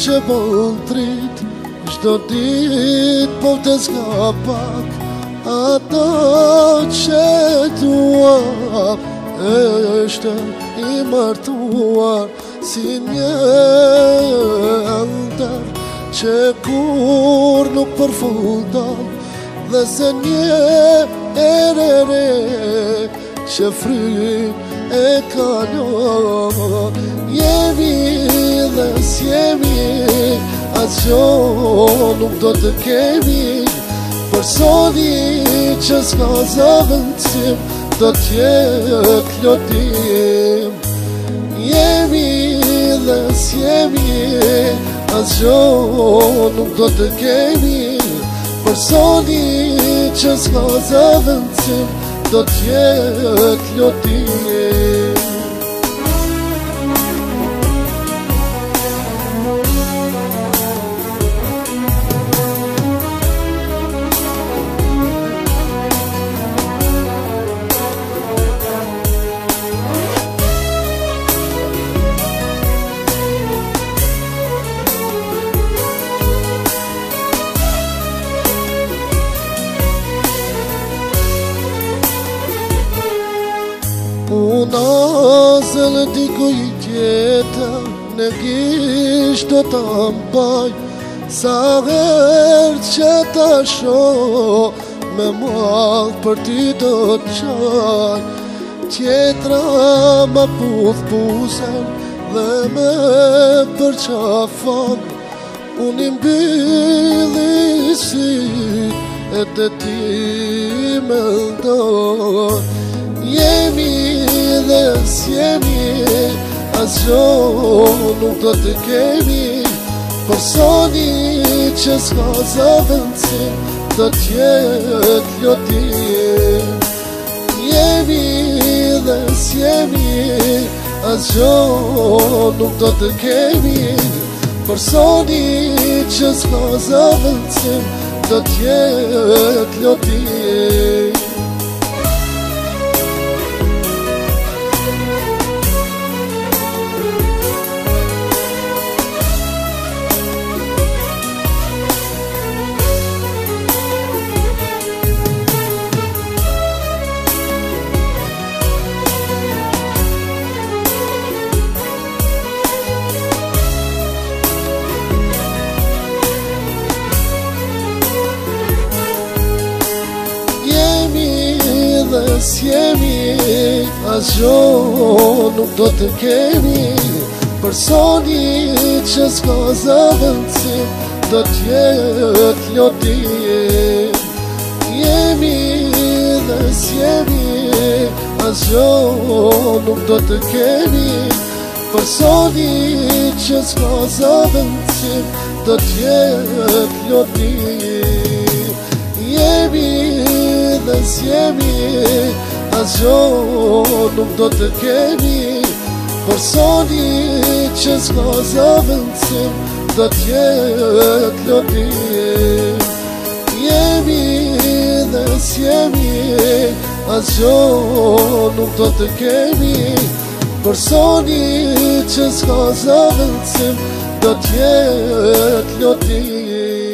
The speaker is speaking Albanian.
që po në trit Shdo dit po të zga pak Ato që dua është i martuar Si një ndër që kur nuk përfundon Dhe se një ere re që fry e kalon Jevi e dhe s'jemi A që nuk do të kemi Për sodi që s'ka zavën Do t'je klotim Jemi dhe s'jemi A që nuk do të kemi Për sodi që s'ka zavën Do t'je klotim Puna se në dikuj tjetë Në gjishtë të të mbaj Sa herë që të shohë, Me mahtë për ti të të qaj Tjetra më puth pusën Dhe me për qafan Unë imbi si E të ti me ndonë dhe s'jemi, jemi As jo nuk do të kemi Por soni që s'ka za vëndësim Do t'jetë ljotim Jemi dhe s'jemi, jemi As jo nuk do të kemi Por soni që s'ka za vëndësim Do t'jetë ljotim as jemi As gjo nuk do të kemi Personi që s'ka zëvëndësi Do t'jetë ljoti Jemi dhe s'jemi As gjo nuk do të kemi Personi që s'ka zëvëndësi Do t'jetë ljoti jemi Azo nuk do të kemi Por soni që s'ka za vëndësim Do t'jetë lëpim Jemi dhe s'jemi Azo nuk do të kemi Por soni që s'ka za vëndësim Do t'jetë lëpim